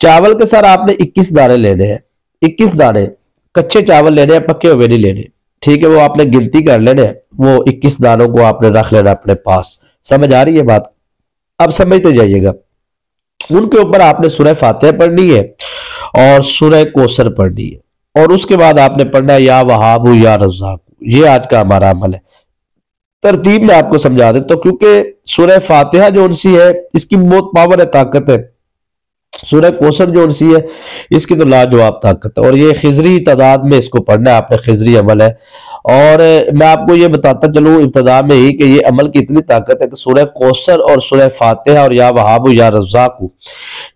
चावल के सर आपने 21 दाने लेने हैं। 21 दाने, कच्चे चावल लेने हैं पक्के हुए नहीं लेने। ठीक है, वो आपने गिनती कर लेने वो 21 दानों को आपने रख लेना अपने पास। समझ आ रही है बात? अब समझते जाइएगा। उनके ऊपर आपने सुरह फातह पढ़नी है और सुरह कोसर पढ़नी है। और उसके बाद आपने पढ़ना या वहाबू, या रजाक। ये आज का हमारा अमल है। तरतीब में आपको समझा देता तो क्योंकि सुरह फातिहा जो उनसी है, इसकी बहुत पावर है, ताकत है। सूर्य कोसर जो सी है, इसकी तो लाजवाब ताकत है। और ये खिजरी तादाद में इसको पढ़ना है आपने खिजरी अमल है। और मैं आपको ये बताता चलूँ, इब्तदा में ही कि ये अमल की इतनी ताकत है कि सूर्य कौसर और सूर्य फातिहा और या वहाबू या रजाकू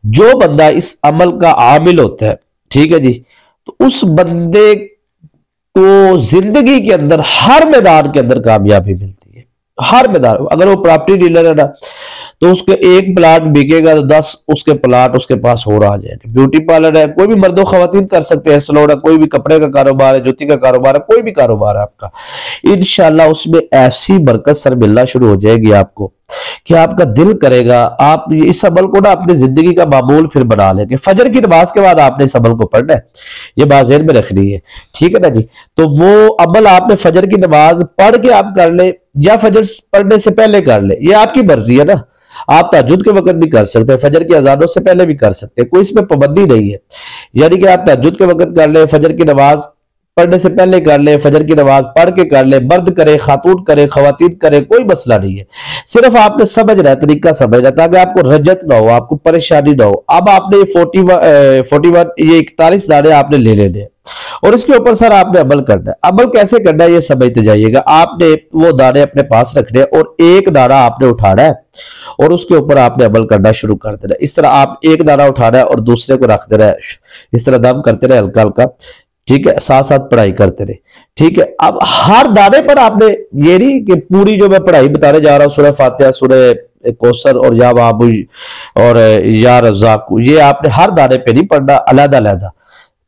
जो बंदा इस अमल का आमिल होता है, ठीक है जी तो उस बंदे को ज़िंदगी के अंदर, हर मैदान के अंदर कामयाबी मिलती है। हर मैदान, अगर वो प्रॉपर्टी डीलर है ना तो उसके एक प्लाट बिकेगा तो दस उसके प्लाट उसके पास हो रहा जाएगा ब्यूटी पार्लर है, कोई भी मर्दों खातन कर सकते हैं सलोन है, कोई भी कपड़े का कारोबार है, जूती का कारोबार है, कोई भी कारोबार है आपका। इनशाला उसमें ऐसी बरकत सर मिलना शुरू हो जाएगी आपको कि आपका दिल करेगा, आप इस अमल को ना अपनी ज़िंदगी का मामूल फिर बना लेंगे फजर की नमाज़ के बाद आपने इस अमल को पढ़ना है। ये बात जेन में रखनी है। ठीक है ना जी? तो वो अमल आपने फजर की नमाज़ पढ़ के आप कर ले या फजर पढ़ने से पहले कर ले, ये आपकी मर्ज़ी है ना। आप तजुद के वक्त भी कर सकते हैं, फजर की अजानों से पहले भी कर सकते हैं, कोई इसमें पाबंदी नहीं है। यानी कि आप तजुद के वक्त कर ले, फजर की नमाज़ पढ़ने से पहले कर ले, फजर की नमाज़ पढ़ के कर ले, मर्द करे, खातून करे खातन करे, कोई मसला नहीं है। सिर्फ़ आपने समझ रहा है, तरीका समझ रहा ताकि आपको रजत ना हो, आपको परेशानी ना हो। अब आपने फोर्टी फोर्टी वन, ये इकतालीस दाने आपने ले लेने और इसके ऊपर सर आपने अमल करना है। अमल कैसे करना है, ये समझते जाइएगा। आपने वो दाने अपने पास रखने और एक दाना आपने उठाना है और उसके ऊपर आपने अमल करना शुरू कर देना इस तरह आप एक दाना उठाना है और दूसरे को रख देना है। इस तरह दम करते रहे हल्का हल्का ठीक है साथ साथ पढ़ाई करते रहे। ठीक है, अब हर दाने पर आपने ये नहीं कि पूरी जो मैं पढ़ाई बताने जा रहा हूँ, सुरह फातिहा, सुरह कौसर और या बाबू और या रजाकू, ये आपने हर दाने पे नहीं पढ़ना अलहदा अलहदा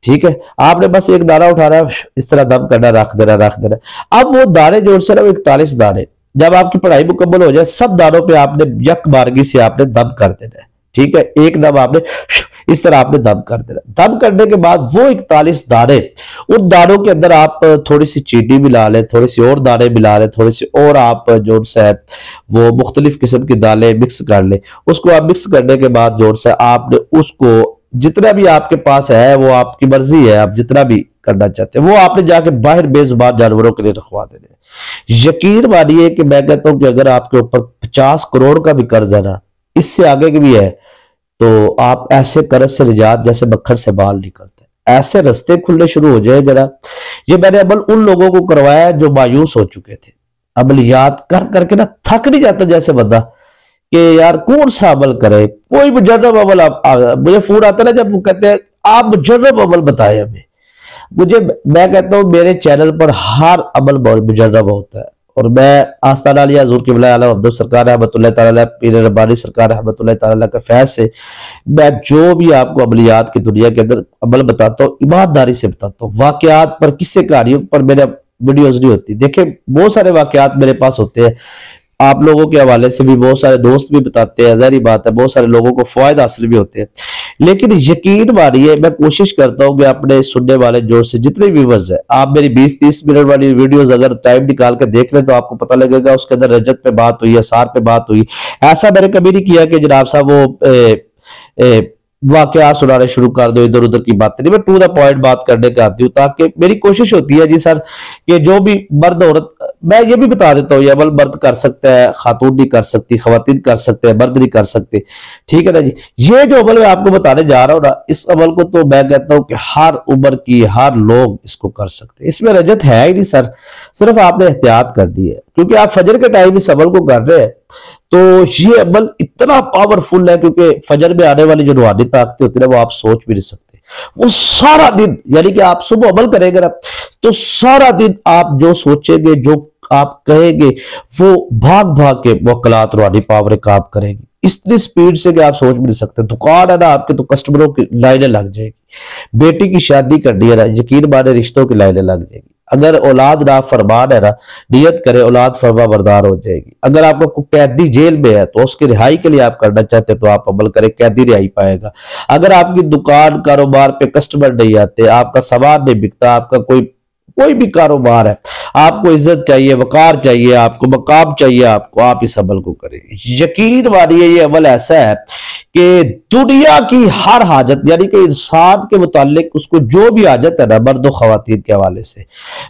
ठीक है, आपने बस एक दाना उठाना, इस तरह दम करना, रख देना रख देना। अब वो दाने जो से ना इकतालीस दाने जब आपकी पढ़ाई मुकम्मल हो जाए, सब दानों पे आपने यक मार्गी से आपने दम कर देना है। ठीक है, एक दम आपने इस तरह आपने दम कर देना। दम करने के बाद वो इकतालीस दाने, उन दानों के अंदर आप थोड़ी सी चीनी मिला लें, थोड़ी सी और दाने मिला लें, थोड़ी सी और आप जो है, वो मुख्तलिफ़ किस्म की दालें मिक्स कर लें। उसको आप मिक्स करने के बाद जो है आपने उसको जितना भी आपके पास है, वो आपकी मर्ज़ी है, आप जितना भी करना चाहते हैं, वो आपने जाके बाहर बेजुबान जानवरों के लिए रखवा देने। यकीन मानिए कि मैं कहता हूँ कि अगर आपके ऊपर पचास करोड़ का भी कर्ज है ना, इससे आगे की भी है तो आप ऐसे कर्ज से निजात जैसे मक्खन से बाल निकलते हैं। ऐसे रस्ते खुलने शुरू हो जाए जरा। ये मैंने अमल उन लोगों को करवाया जो मायूस हो चुके थे। अमल याद कर करके ना थक नहीं जाता जैसे बंदा कि यार कौन सा अमल करे? कोई जनरल अमल आप मुझे फ़ोन आता ना जब वो कहते हैं, आप जनरल अमल बताए हमें। मुझे, मैं कहता हूँ, मेरे चैनल पर हर अमल मुजरब होता है। और मैं आस्ताना लिया हजूर की अब्दुल सरकार अहमत पीर रबानी सरकार अहमत के फैज से मैं जो भी आपको अमलियात की दुनिया के अंदर अमल बताता हूँ, ईमानदारी से बताता हूँ। वाकयात पर किससे कहानियों पर मेरे वीडियोज़ नहीं होती। देखे बहुत सारे वाकयात मेरे पास होते हैं। आप लोगों के हवाले से भी बहुत सारे दोस्त भी बताते हैं, जहरी बात है, बहुत सारे लोगों को फ़ायदा हासिल भी होते हैं। लेकिन यकीन मानिए मैं कोशिश करता हूँ कि अपने सुनने वाले ज़ोर से जितने व्यूवर्स है आप मेरी 20-30 मिनट वाली वीडियोस अगर टाइम निकाल के देख ले तो आपको पता लगेगा उसके अंदर रजत पे बात हुई है सार पे बात हुई। ऐसा मैंने कभी नहीं किया कि जनाब साहब वो ए, ए, वाकया सुनाने शुरू कर दो, इधर उधर की बातें। नहीं मैं टू द पॉइंट बात करने का आती हूँ, ताकि मेरी कोशिश होती है जी सर, कि जो भी मर्द औरत, मैं ये भी बता देता हूँ, ये अमल मर्द कर सकता है, खातून नहीं कर सकती खातन कर सकते हैं, मर्द नहीं कर सकते। ठीक है ना जी? ये जो अमल मैं आपको बताने जा रहा हूँ ना, इस अमल को तो मैं कहता हूँ कि हर उम्र की, हर लोग इसको कर सकते हैं। इसमें रजत है ही नहीं सर, सिर्फ़ आपने एहतियात कर दी है। क्योंकि आप फजर के टाइम इस अमल को कर रहे हैं तो ये अमल इतना पावरफुल है क्योंकि फजर में आने वाली जो रूहानी ताकतें होती है वो आप सोच भी नहीं सकते। वो सारा दिन, यानी कि आप सुबह अमल करेंगे ना तो सारा दिन आप जो सोचेंगे, जो आप कहेंगे, वो भाग भाग के वकलात रूहानी पावर काम करेंगी। इतनी स्पीड से कि आप सोच भी नहीं सकते। दुकान है ना, आपके तो कस्टमरों की लाइनें लग जाएगी। बेटी की शादी करनी है ना, यकीन माने रिश्तों की लाइनें लग जाएगी। अगर औलाद ना फरमान है ना, नियत करे, औलाद फरमा बरदार हो जाएगी। अगर आपको कैदी जेल में है तो उसकी रिहाई के लिए आप करना चाहते हैं तो आप अमल करें, कैदी रिहाई पाएगा। अगर आपकी दुकान, कारोबार पे कस्टमर नहीं आते, आपका सामान नहीं बिकता, आपका कोई कोई भी कारोबार है, आपको इज़्ज़त चाहिए, वकार चाहिए, आपको मकाम चाहिए, आपको आप इस अमल को करें। यकीन मानिए, ये अमल ऐसा है कि दुनिया की हर हाजत, यानी कि इंसान के मुतालिक उसको जो भी हाजत है ना, मर्द खातन के हवाले से,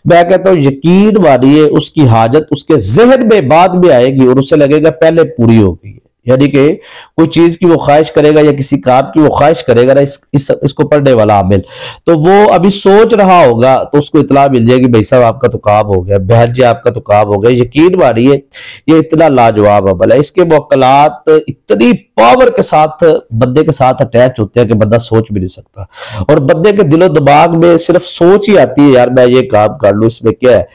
मैं कहता हूँ यकीन मानिए, उसकी हाजत उसके जहन में बाद में आएगी और उसे लगेगा पहले पूरी हो गई यानी कि कोई चीज़ की वो ख्वाहिश करेगा या किसी काम की वो ख्वाहिश करेगा ना इस, इस इसको पढ़ने वाला आमिल। तो वो अभी सोच रहा होगा तो उसको इतला मिल जाएगी भाई साहब आपका तो काम हो गया बहन जी आपका तो काम हो गया यकीन मानिए ये इतना लाजवाब अमल है। इसके मौकलात इतनी पावर के साथ बंदे के साथ अटैच होते हैं कि बंदा सोच भी नहीं सकता। और बंदे के दिलो दिमाग में सिर्फ़ सोच ही आती है यार मैं ये काम कर लू इसमें क्या है?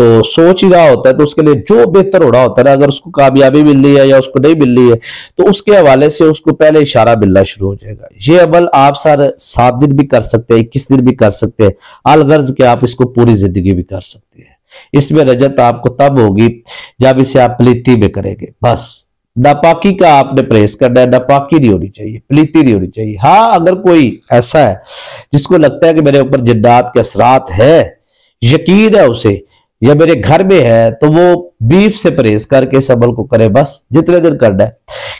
तो सोच ही रहा होता है तो उसके लिए जो बेहतर हो रहा होता है अगर उसको कामयाबी मिल रही है या उसको नहीं मिल रही है तो उसके हवाले से उसको पहले इशारा मिलना शुरू हो जाएगा। ये अमल आप सर सात दिन भी कर सकते हैं, इक्कीस दिन भी कर सकते हैं अलगर्ज के आप इसको पूरी ज़िंदगी भी कर सकते हैं। इसमें रजत आपको तब होगी जब इसे आप प्लीति में करेंगे। बस, नापाकी का आपने प्रेस करना है, नापाकी नहीं होनी चाहिए प्लीति नहीं होनी चाहिए। हाँ अगर कोई ऐसा है जिसको लगता है कि मेरे ऊपर जिन्नात के असरात है, यकीन है उसे या मेरे घर में है तो वो बीफ से परहेज करके इस अमल को करे, बस जितने दिन करना है।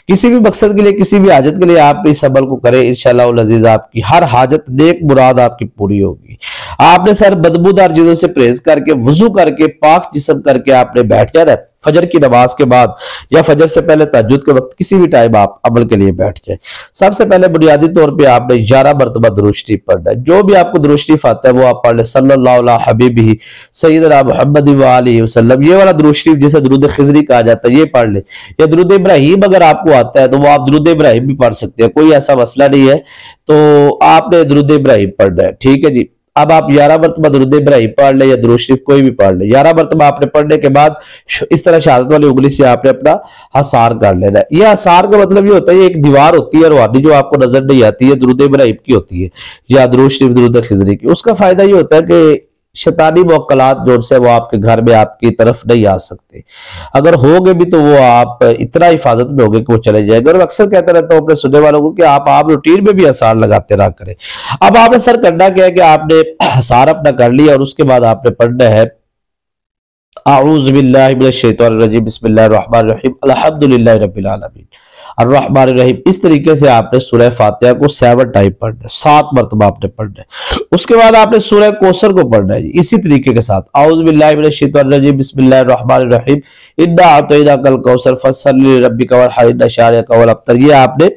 किसी भी मकसद के लिए, किसी भी हाजत के लिए आप इस अमल को करें, इंशाल्लाह आपकी हर हाजत, नेक मुराद आपकी पूरी होगी। आपने सर बदबूदार चीज़ों से परहेज करके, वज़ू करके, पाक जिसम करके आपने बैठ जाना है। फजर की नमाज़ के बाद या फजर से पहले तजुद के वक्त किसी भी टाइम आप अमल के लिए बैठ जाए। सबसे पहले बुनियादी तौर पे आपने ग्यारह मरतबा दरुशरी पढ़ना है। जो भी आपको दरुशरीफ आता है, वो आप पढ़ ले। सल्लल्लाहु हबीबी सैदना मोहम्मद वसल्लम। ये वाला दरुशरीफ जिसे दरुद खजरी कहा जाता है, ये पढ़ लें। या दरुद इब्राहिम अगर आपको आता है तो वो आप दरुद इब्राहिम भी पढ़ सकते हैं। कोई ऐसा मसला नहीं है। तो आपने दरुद इब्राहिम पढ़ना है। ठीक है जी? अब आप ग्यारह मरतबा दुरुद इब्राहिम पढ़ लें या दुरुद शरीफ कोई भी पढ़ लें। ग्यारह मरतबा आपने पढ़ने के बाद इस तरह शहादत वाली उंगली से आपने अपना हसार कर लेना है। यह हसार का मतलब ये होता है एक दीवार होती है और रूहानी जो आपको नज़र नहीं आती है, दुरुद इब्राहिम की होती है या दुरुद शरीफ, दुरुद खिजरी की। उसका फ़ायदा ये होता है कि शैतानी मौकलात जो से वो आपके घर में आपकी तरफ़ नहीं आ सकते। अगर होगे भी तो वो आप इतना हिफाजत में होगे कि वो चले जाएँगे। और अक्सर कहते रहता हूँ अपने सुनने वालों को कि आप आप रूटीन में भी आसार लगाते रहा करें। अब आपने सर करना क्या है कि आपने आसार अपना कर लिया और उसके बाद आपने पढ़ना है आऊज़बिल्लाशैतरजीम बसमीम अलहमदिल्ला रबीआलमीन रहीम, इस तरीके से आपने सूर्य फातिहा को सेवन टाइम पढ़ना है, सात मरतबा आपने पढ़ना है। उसके बाद आपने सूर्य कोसर को पढ़ना है, इसी तरीके के साथ। आउज़बिल्लाशैतरजीम बसमीम इन्ना कल कौसर फ़सल रबी कवर हरिना शार कवल अफ्तर ये आपने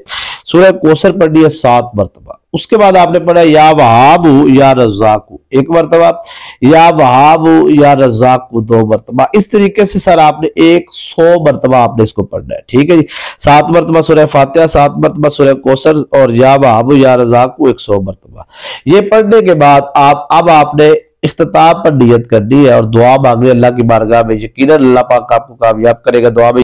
सूर्य कोसर पढ़नी है सात मरतबा। उसके बाद आपने पढ़ा या वहाबू, या रजाकू एक मरतबा, या वहाबू, या रजाकू दो मरतबा। इस तरीके से सर आपने एक सौ मरतबा आपने इसको पढ़ना है। ठीक है जी? सात मरतबा सुरह फातिहा, सात मरतबा सुरह कोसर और या वहाबू, या रजाकू एक सौ मरतबा। ये पढ़ने के बाद आप, अब आपने इख्ताब पर नियत करनी है और दुआ मांगनी अल्लाह की बारगाह में यकीन अल्लाह पाक आपको कामयाब करेगा। दुआ में